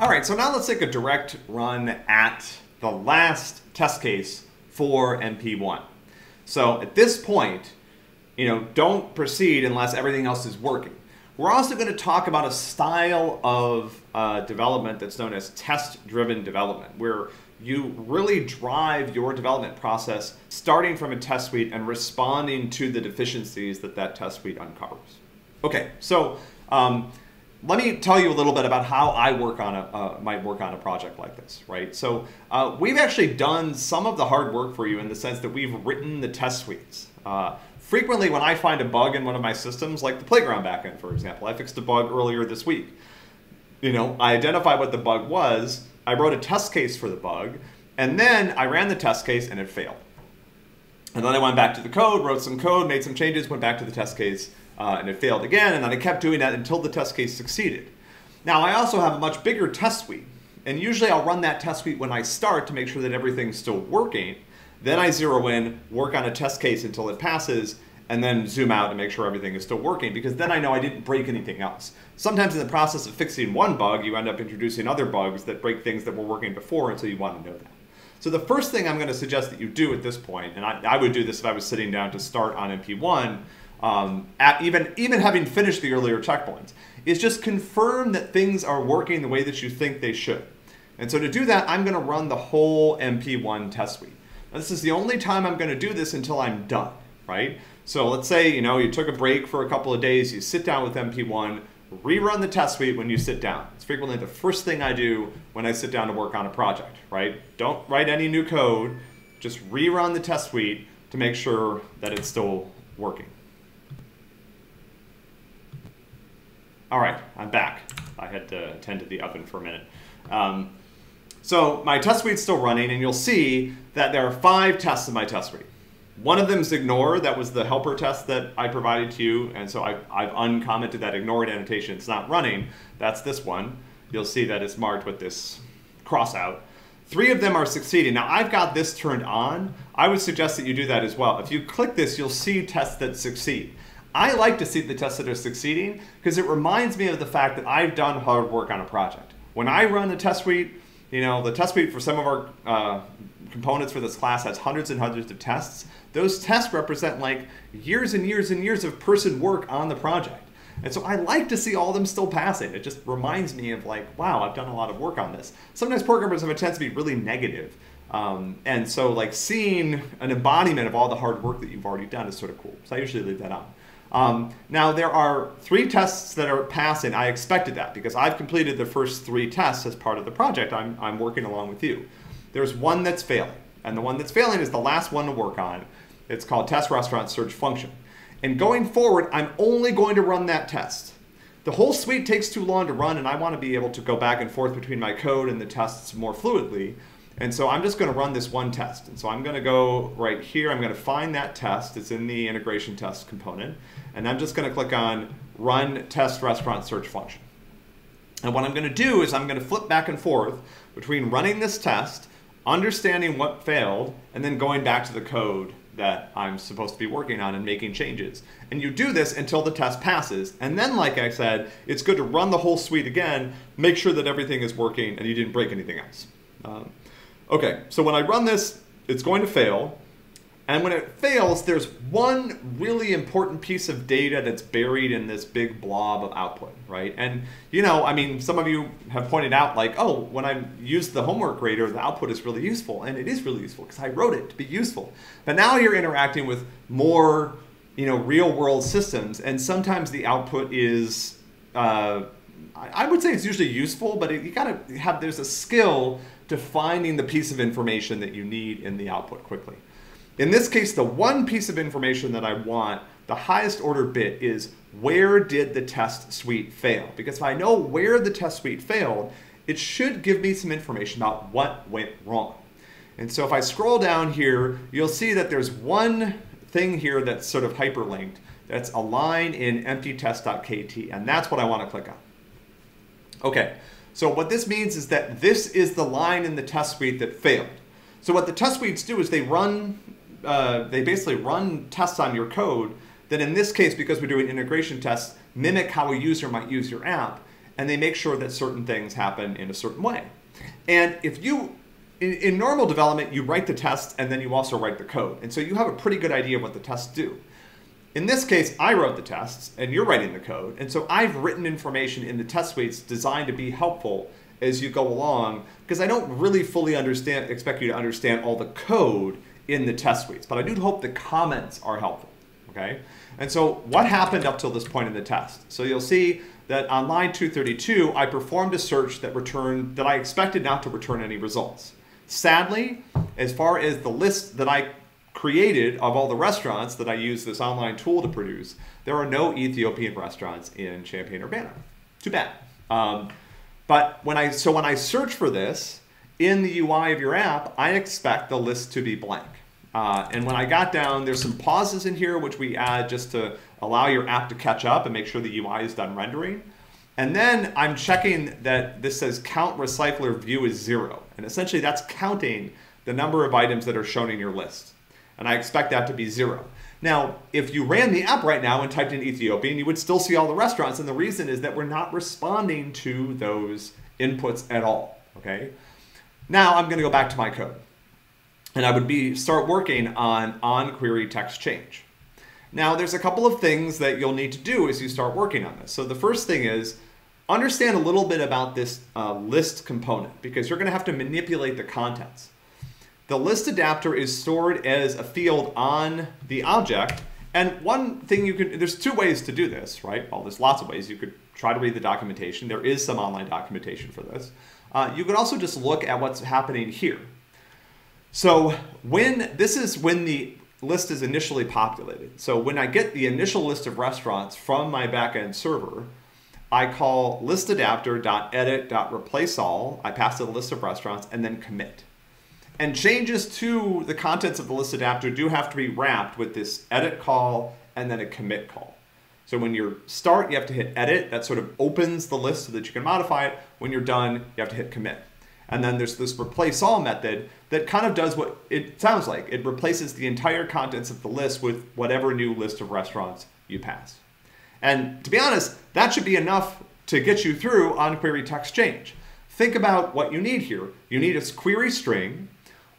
All right, so now let's take a direct run at the last test case for MP1. So at this point, you know, don't proceed unless everything else is working. We're also going to talk about a style of uh, development that's known as test-driven development, where you really drive your development process starting from a test suite and responding to the deficiencies that that test suite uncovers. Okay, so um, let me tell you a little bit about how I work on a uh, might work on a project like this, right? So uh, we've actually done some of the hard work for you in the sense that we've written the test suites. Uh, frequently, when I find a bug in one of my systems, like the playground backend, for example, I fixed a bug earlier this week. You know, I identified what the bug was. I wrote a test case for the bug, and then I ran the test case and it failed. And then I went back to the code, wrote some code, made some changes, went back to the test case, uh, and it failed again, and then I kept doing that until the test case succeeded. Now, I also have a much bigger test suite, and usually I'll run that test suite when I start to make sure that everything's still working. Then I zero in, work on a test case until it passes, and then zoom out to make sure everything is still working, because then I know I didn't break anything else. Sometimes in the process of fixing one bug, you end up introducing other bugs that break things that were working before, and so you want to know that. So the first thing I'm going to suggest that you do at this point, and I, I would do this if I was sitting down to start on MP1, um, at even even having finished the earlier checkpoints, is just confirm that things are working the way that you think they should. And so to do that, I'm going to run the whole MP1 test suite. Now, this is the only time I'm going to do this until I'm done, right? So let's say you know you took a break for a couple of days, you sit down with MP1, rerun the test suite when you sit down. It's frequently the first thing I do when I sit down to work on a project, right? Don't write any new code, just rerun the test suite to make sure that it's still working. All right, I'm back. I had to attend to the oven for a minute. Um, so my test suite's still running, and you'll see that there are five tests in my test suite. One of them is ignore. That was the helper test that I provided to you, and so I've, I've uncommented that ignored annotation. It's not running. That's this one. You'll see that it's marked with this cross out. Three of them are succeeding. Now I've got this turned on. I would suggest that you do that as well. If you click this, you'll see tests that succeed. I like to see the tests that are succeeding because it reminds me of the fact that I've done hard work on a project. When I run the test suite, you know, the test suite for some of our uh, components for this class has hundreds and hundreds of tests. Those tests represent like years and years and years of person work on the project. And so I like to see all of them still passing. It just reminds me of like, wow, I've done a lot of work on this. Sometimes programmers have a tendency to be really negative. Um, and so like seeing an embodiment of all the hard work that you've already done is sort of cool. So I usually leave that on. Um, now there are three tests that are passing. I expected that because I've completed the first three tests as part of the project. I'm, I'm working along with you. There's one that's failing, and the one that's failing is the last one to work on. It's called test restaurant search function. And going forward, I'm only going to run that test. The whole suite takes too long to run, and I want to be able to go back and forth between my code and the tests more fluidly. And so I'm just going to run this one test. And so I'm going to go right here. I'm going to find that test. It's in the integration test component. And I'm just going to click on Run Test Restaurant Search Function. And what I'm going to do is I'm going to flip back and forth between running this test, understanding what failed, and then going back to the code that I'm supposed to be working on and making changes. And you do this until the test passes. And then, like I said, it's good to run the whole suite again, make sure that everything is working and you didn't break anything else. Um, Okay, so when I run this, it's going to fail. And when it fails, there's one really important piece of data that's buried in this big blob of output, right? And, you know, I mean, some of you have pointed out, like, oh, when I use the homework grader, the output is really useful. And it is really useful because I wrote it to be useful. But now you're interacting with more, you know, real world systems. And sometimes the output is, uh, I would say it's usually useful, but it, you gotta have, there's a skill to finding the piece of information that you need in the output quickly. In this case, the one piece of information that I want, the highest order bit is where did the test suite fail? Because if I know where the test suite failed, it should give me some information about what went wrong. And so if I scroll down here, you'll see that there's one thing here that's sort of hyperlinked. That's a line in empty-test.kt, and that's what I want to click on. Okay, so what this means is that this is the line in the test suite that failed. So what the test suites do is they run, uh, they basically run tests on your code that in this case, because we're doing integration tests, mimic how a user might use your app. and they make sure that certain things happen in a certain way. And if you, in, in normal development, you write the tests and then you also write the code. And so you have a pretty good idea of what the tests do. In this case, I wrote the tests and you're writing the code. And so I've written information in the test suites designed to be helpful as you go along because I don't really fully understand expect you to understand all the code in the test suites, but I do hope the comments are helpful. Okay? And so what happened up till this point in the test? So you'll see that on line 232, I performed a search that returned that I expected not to return any results. Sadly, as far as the list that I created of all the restaurants that I use this online tool to produce, there are no Ethiopian restaurants in Champaign-Urbana. Too bad. Um, but when I so when I search for this in the UI of your app, I expect the list to be blank. Uh, and when I got down, there's some pauses in here which we add just to allow your app to catch up and make sure the UI is done rendering. And then I'm checking that this says count recycler view is zero. And essentially that's counting the number of items that are shown in your list. And I expect that to be zero. Now, if you ran the app right now and typed in Ethiopian, you would still see all the restaurants. And the reason is that we're not responding to those inputs at all, okay? Now I'm gonna go back to my code and I would be start working on on query text change. Now, there's a couple of things that you'll need to do as you start working on this. So the first thing is understand a little bit about this uh, list component because you're going to have to manipulate the contents. The list adapter is stored as a field on the object. And one thing you can, there's two ways to do this, right? Well, there's lots of ways. You could try to read the documentation. There is some online documentation for this. Uh, you could also just look at what's happening here. So when this is when the list is initially populated. So when I get the initial list of restaurants from my backend server, I call listadapter.edit.replace all. I pass it a list of restaurants and then commit. And changes to the contents of the list adapter do have to be wrapped with this edit call and then a commit call. So when you start, you have to hit edit. That sort of opens the list so that you can modify it. When you're done, you have to hit commit. And then there's this replace all method that kind of does what it sounds like. It replaces the entire contents of the list with whatever new list of restaurants you pass. And to be honest, that should be enough to get you through on query text change. Think about what you need here. You need a query string.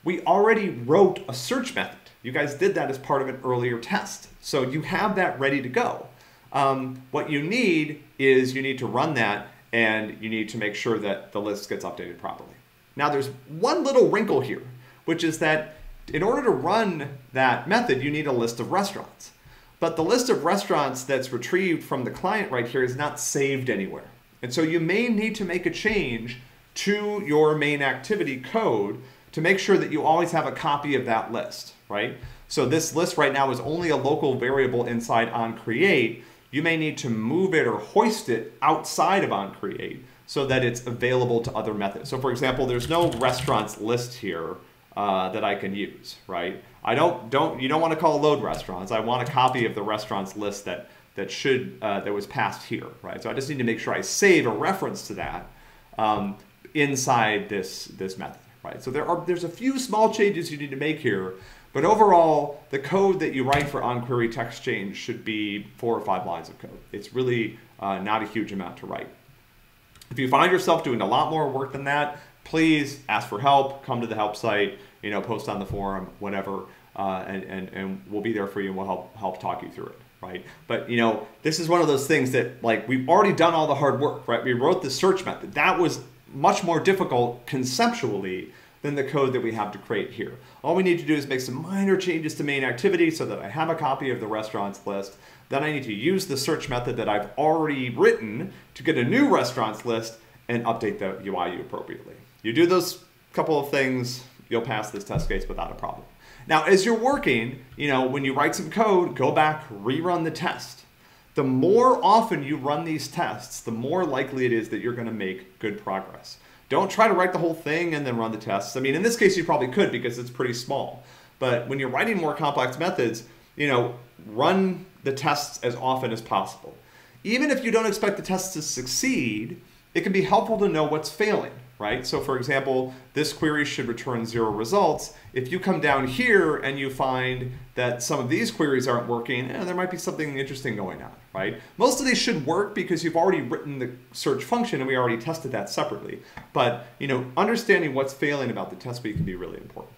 We already wrote a search method. You guys did that as part of an earlier test. So you have that ready to go. Um, what you need is you need to run that and you need to make sure that the list gets updated properly. Now there's one little wrinkle here, which is that in order to run that method, you need a list of restaurants. But the list of restaurants that's retrieved from the client right here is not saved anywhere. And so you may need to make a change to your main activity code to make sure that you always have a copy of that list, right? So this list right now is only a local variable inside onCreate. You may need to move it or hoist it outside of onCreate so that it's available to other methods. So for example, there's no restaurants list here uh, that I can use, right? I don't, don't, you don't want to call load restaurants. I want a copy of the restaurants list that, that should, uh, that was passed here, right? So I just need to make sure I save a reference to that um, inside this, this method, right? So there are, there's a few small changes you need to make here, but overall, the code that you write for onQuery text change should be four or five lines of code. It's really uh, not a huge amount to write. If you find yourself doing a lot more work than that, please ask for help, come to the help site, you know, post on the forum, whatever, uh, and, and, and we'll be there for you and we'll help, help talk you through it, right? But, you know, this is one of those things that, like, we've already done all the hard work, right? We wrote the search method. That was much more difficult conceptually than the code that we have to create here. All we need to do is make some minor changes to main activity so that I have a copy of the restaurants list then I need to use the search method that I've already written to get a new restaurants list and update the UIU appropriately. You do those couple of things, you'll pass this test case without a problem. Now, as you're working, you know, when you write some code, go back, rerun the test. The more often you run these tests, the more likely it is that you're going to make good progress. Don't try to write the whole thing and then run the tests. I mean, in this case, you probably could because it's pretty small. But when you're writing more complex methods, you know, run the tests as often as possible. Even if you don't expect the tests to succeed, it can be helpful to know what's failing, right? So for example, this query should return zero results. If you come down here and you find that some of these queries aren't working, eh, there might be something interesting going on, right? Most of these should work because you've already written the search function and we already tested that separately. But you know, understanding what's failing about the test suite can be really important.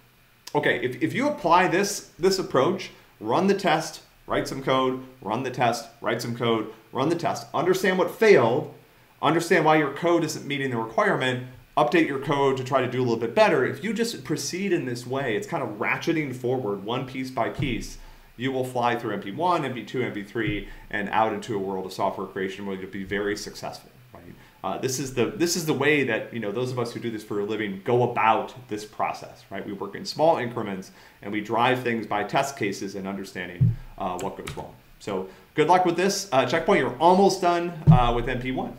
Okay, if, if you apply this, this approach, run the test, write some code, run the test, write some code, run the test, understand what failed, understand why your code isn't meeting the requirement, update your code to try to do a little bit better. If you just proceed in this way, it's kind of ratcheting forward one piece by piece. You will fly through MP1, MP2, MP3, and out into a world of software creation where you'll be very successful. Right? Uh, this is the this is the way that you know those of us who do this for a living go about this process. Right? We work in small increments and we drive things by test cases and understanding uh, what goes wrong. So good luck with this. Uh, checkpoint, you're almost done uh, with MP1.